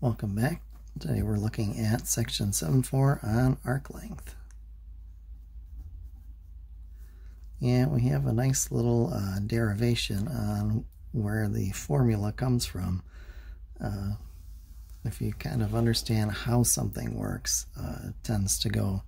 Welcome back. Today we're looking at section 7.4 on arc length. And we have a nice little uh, derivation on where the formula comes from. Uh, if you kind of understand how something works, uh, it tends to go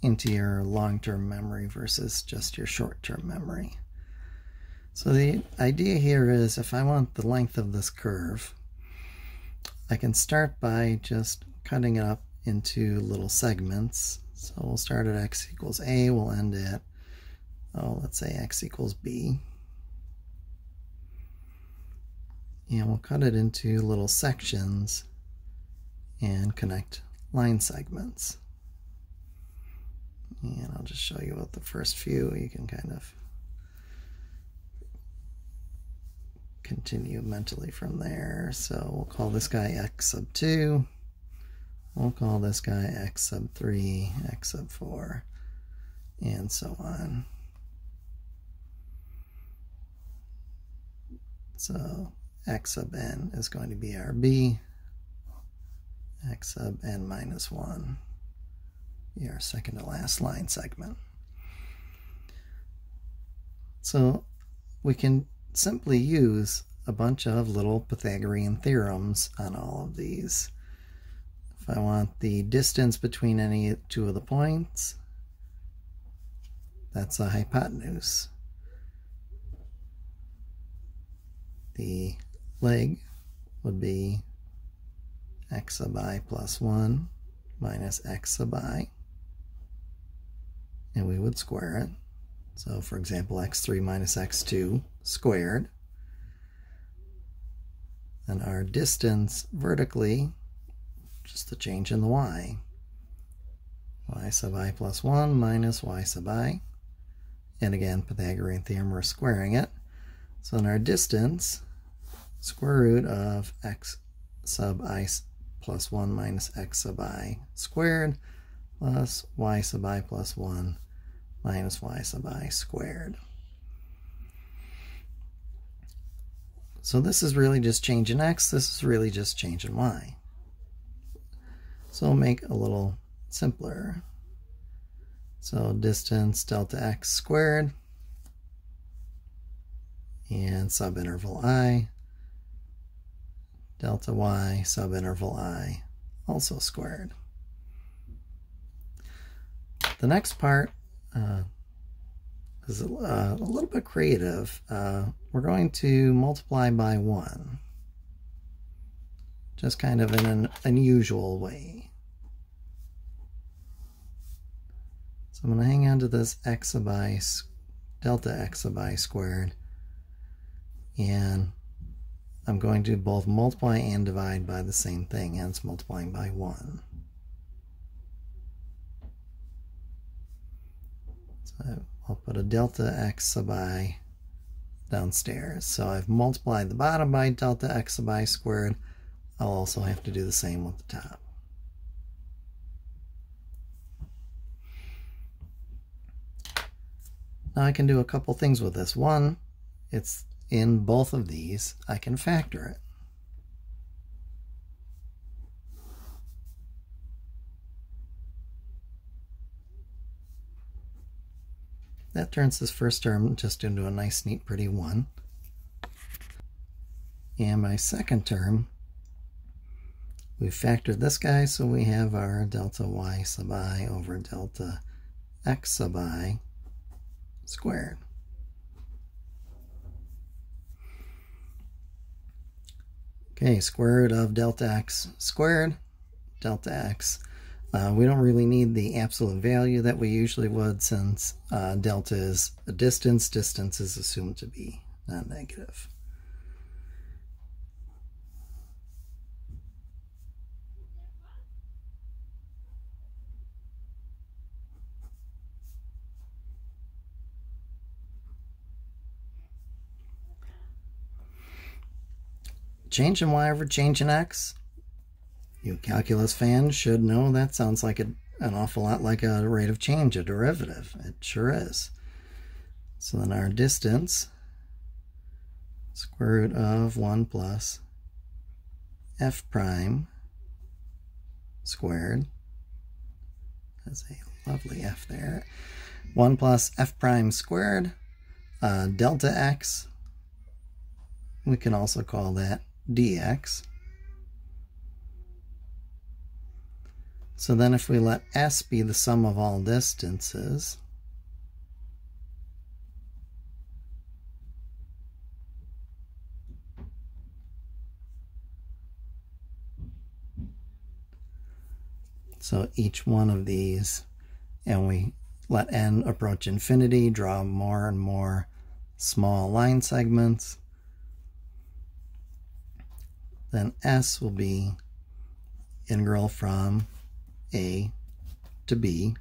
into your long-term memory versus just your short-term memory. So the idea here is if I want the length of this curve, I can start by just cutting it up into little segments. So we'll start at x equals a, we'll end at, oh, let's say x equals b. And we'll cut it into little sections and connect line segments. And I'll just show you what the first few you can kind of continue mentally from there. So we'll call this guy x sub 2. We'll call this guy x sub 3, x sub 4, and so on. So x sub n is going to be our b, x sub n minus 1 be our second to last line segment. So we can simply use a bunch of little Pythagorean theorems on all of these. If I want the distance between any two of the points, that's a hypotenuse. The leg would be x sub i plus 1 minus x sub i, and we would square it. So for example, x3 minus x2 squared. And our distance vertically, just the change in the y. y sub i plus 1 minus y sub i. And again, Pythagorean theorem, we're squaring it. So in our distance, square root of x sub i plus 1 minus x sub i squared plus y sub i plus 1 minus y sub i squared. So this is really just changing x, this is really just changing y. So we'll make a little simpler. So distance delta x squared and subinterval i delta y subinterval i also squared. The next part uh, is a, uh, a, little bit creative. Uh, we're going to multiply by 1. Just kind of in an unusual way. So I'm going to hang on to this x sub i, delta x sub i squared. And I'm going to both multiply and divide by the same thing, hence multiplying by 1. So I'll put a delta x sub i downstairs. So I've multiplied the bottom by delta x sub i squared. I'll also have to do the same with the top. Now I can do a couple things with this. One, it's in both of these. I can factor it. That turns this first term just into a nice, neat, pretty 1. And my second term, we factored this guy, so we have our delta y sub i over delta x sub i squared. Okay, square root of delta x squared, delta x uh, we don't really need the absolute value that we usually would since uh, delta is a distance. Distance is assumed to be non-negative. Change in y over change in x you calculus fans should know that sounds like a, an awful lot like a rate of change, a derivative. It sure is. So then our distance, square root of 1 plus f prime squared. That's a lovely f there. 1 plus f prime squared, uh, delta x. We can also call that dx. So then if we let s be the sum of all distances, So each one of these, and we let n approach infinity, draw more and more small line segments. Then s will be integral from a to b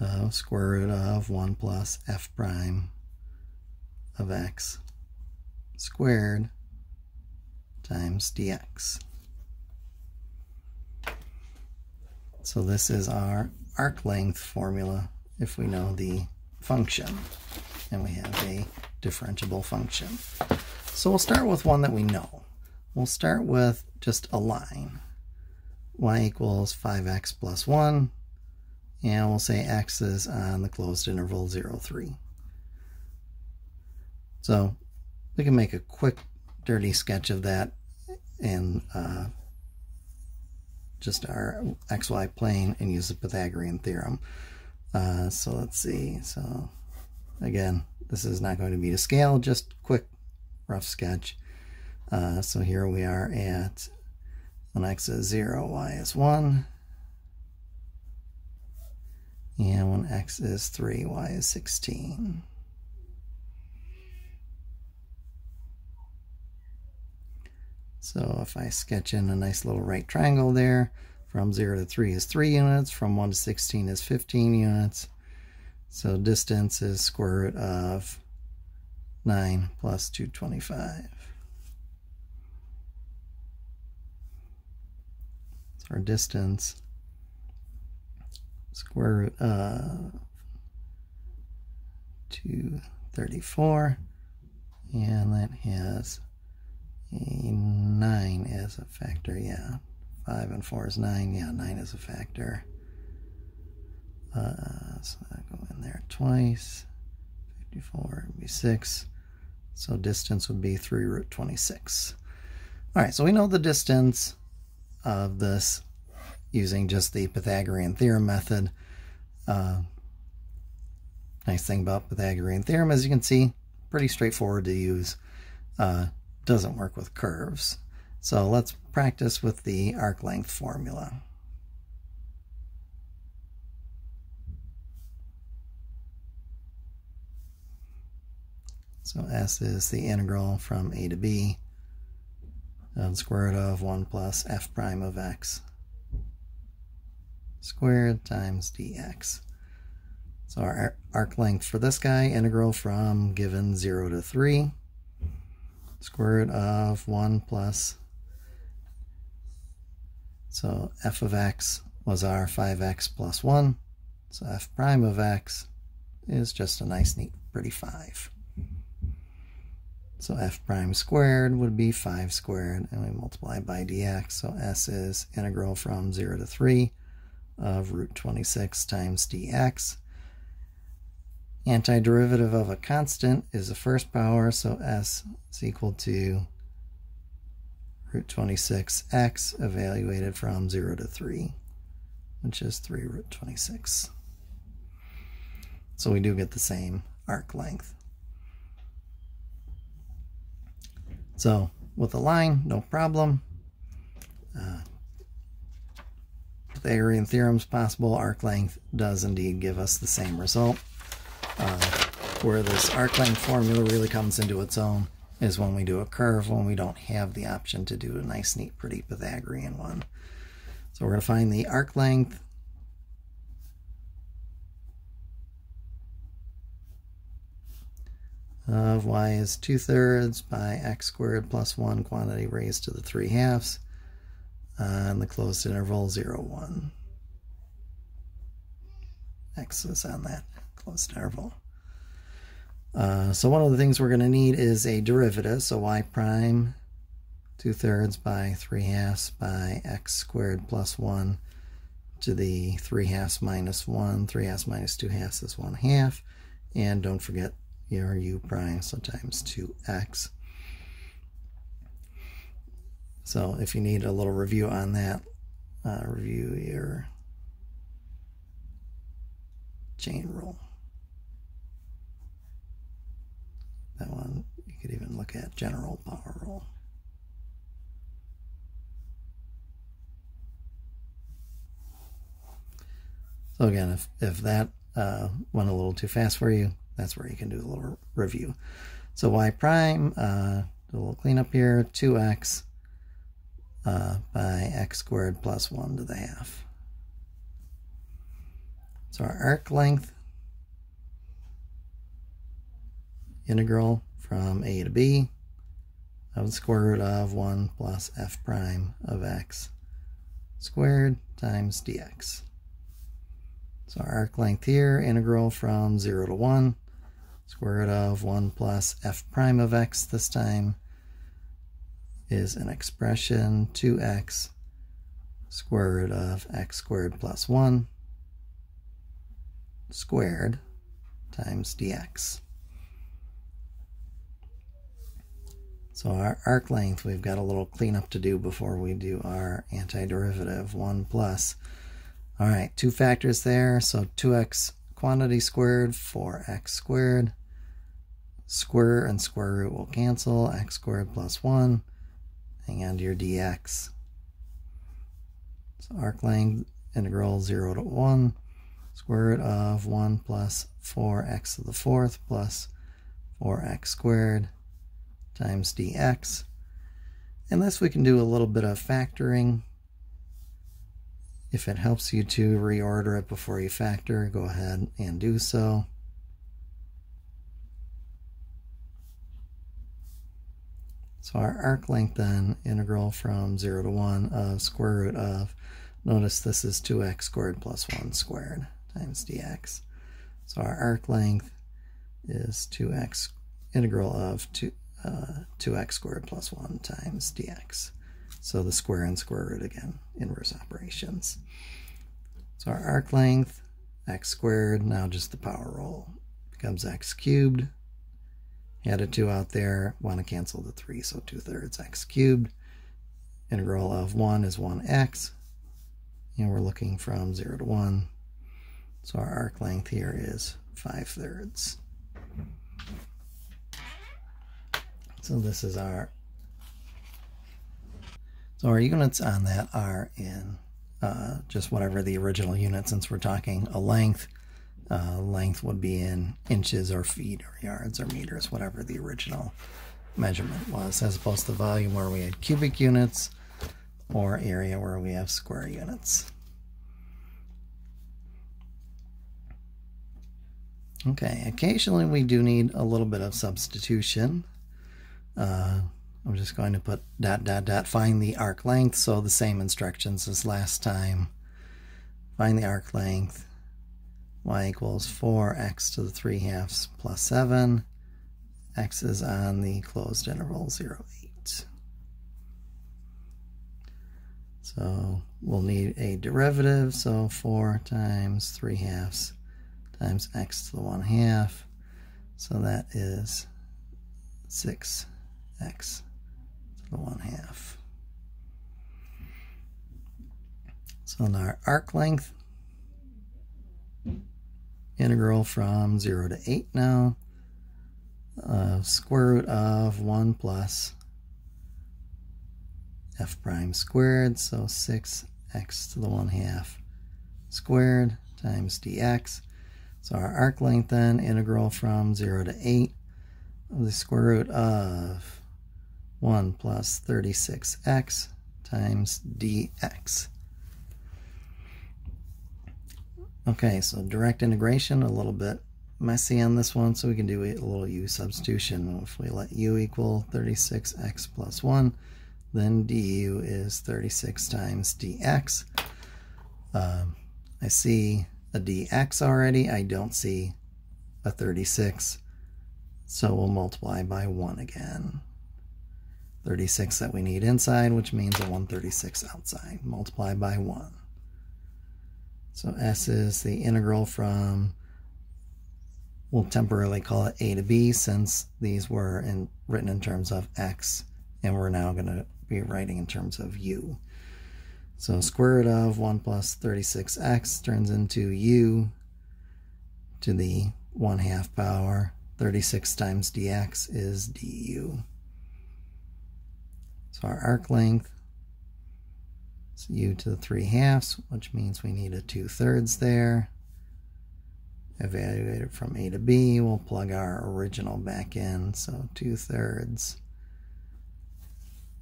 of square root of 1 plus f prime of x squared times dx. So this is our arc length formula if we know the function and we have a differentiable function. So we'll start with one that we know. We'll start with just a line. Y equals 5x plus 1 and we'll say x is on the closed interval 0, 3. So we can make a quick dirty sketch of that in uh, just our xy plane and use the Pythagorean theorem. Uh, so let's see. So again, this is not going to be to scale, just quick rough sketch. Uh, so here we are at when x is 0, y is 1. And when x is 3, y is 16. So if I sketch in a nice little right triangle there, from 0 to 3 is 3 units, from 1 to 16 is 15 units. So distance is square root of 9 plus 225. Our distance, square root of 234, and that has a 9 as a factor, yeah. 5 and 4 is 9, yeah, 9 is a factor. Uh, so I go in there twice. 54 would be 6. So distance would be 3 root 26. All right, so we know the distance of this using just the Pythagorean theorem method. Uh, nice thing about Pythagorean theorem, as you can see, pretty straightforward to use. Uh, doesn't work with curves. So let's practice with the arc length formula. So S is the integral from a to b Um, of square root of 1 plus f prime of x squared times dx. So our arc length for this guy, integral from given 0 to 3 square root of 1 plus, so f of x was our 5x plus 1, so f prime of x is just a nice, neat, pretty 5. So f prime squared would be 5 squared, and we multiply by dx, so s is integral from 0 to 3 of root 26 times dx. Antiderivative of a constant is the first power, so s is equal to root 26x evaluated from 0 to 3, which is 3 root 26. So we do get the same arc length. So with a line, no problem. Uh, Pythagorean theorem's possible. Arc length does indeed give us the same result. Uh, where this arc length formula really comes into its own is when we do a curve when we don't have the option to do a nice, neat, pretty Pythagorean one. So we're going to find the arc length of y is 2 thirds by x squared plus 1 quantity raised to the 3 halves on the closed interval 0, 1. x is on that closed interval. Uh, so one of the things we're going to need is a derivative. So y prime 2 thirds by 3 halves by x squared plus 1 to the 3 halves minus 1. 3 halves minus 2 halves is 1 half. And don't forget your u prime, so times 2x. So if you need a little review on that, uh, review your chain rule. That one, you could even look at general power rule. So again, if, if that uh, went a little too fast for you, that's where you can do a little review. So y prime, uh, do a little cleanup here, 2x uh, by x squared plus 1 to the half. So our arc length, integral from a to b of the square root of 1 plus f prime of x squared times dx. So our arc length here, integral from 0 to 1, square root of 1 plus f prime of x this time is an expression 2x square root of x squared plus 1 squared times dx. So our arc length, we've got a little cleanup to do before we do our antiderivative, 1 plus all right, two factors there. So 2x quantity squared, 4x squared. Square and square root will cancel. x squared plus 1. Hang on to your dx. So arc length integral 0 to 1. Square root of 1 plus 4x to the fourth plus 4x squared times dx. And this we can do a little bit of factoring. If it helps you to reorder it before you factor, go ahead and do so. So our arc length then, integral from 0 to 1 of square root of, notice this is 2x squared plus 1 squared times dx. So our arc length is 2x integral of 2, uh, 2x squared plus 1 times dx. So the square and square root again, inverse operations. So our arc length, x squared, now just the power rule, becomes x cubed. Add a 2 out there, want to cancel the 3, so 2 thirds x cubed. Integral of 1 is 1x, and we're looking from 0 to 1. So our arc length here is 5 thirds. So this is our so our units on that are in uh, just whatever the original unit, since we're talking a length, uh, length would be in inches or feet or yards or meters, whatever the original measurement was, as opposed to volume where we had cubic units or area where we have square units. Okay, occasionally we do need a little bit of substitution. Uh, I'm just going to put dot dot dot find the arc length. So the same instructions as last time. Find the arc length. Y equals 4x to the 3 halves plus 7 x is on the closed interval 0 8 so we'll need a derivative. So 4 times 3 halves times x to the 1 half. So that is 6x the one half. So now our arc length, integral from 0 to 8 now, uh, square root of 1 plus f prime squared, so 6x to the 1 half squared times dx. So our arc length then, integral from 0 to 8 of the square root of 1 plus 36x times dx. Okay, so direct integration, a little bit messy on this one, so we can do a little u substitution. If we let u equal 36x plus 1, then du is 36 times dx. Um, I see a dx already. I don't see a 36, so we'll multiply by 1 again. 36 that we need inside, which means a 136 outside. Multiply by 1. So S is the integral from, we'll temporarily call it A to B since these were in, written in terms of X, and we're now going to be writing in terms of U. So square root of 1 plus 36x turns into u to the 1 half power. 36 times dx is du. So our arc length is u to the 3 halves, which means we need a 2 thirds there. Evaluate it from a to b, we'll plug our original back in. So 2 thirds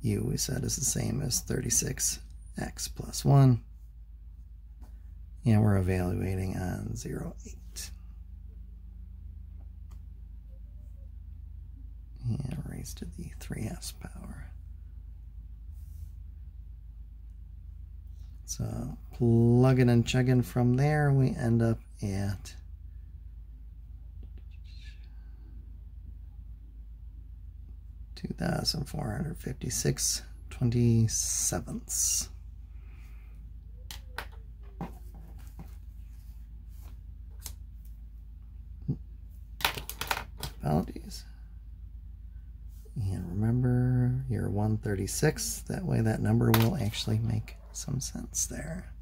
u we said is the same as 36 x plus 1. And we're evaluating on 0, 8. And raised to the 3s power. So plugging and chugging from there, we end up at two thousand four hundred fifty six twenty sevenths. municipalities. And remember your 136, that way that number will actually make some sense there.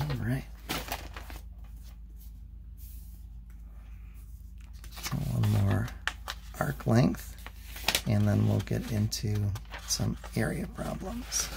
All right. One more arc length, and then we'll get into some area problems.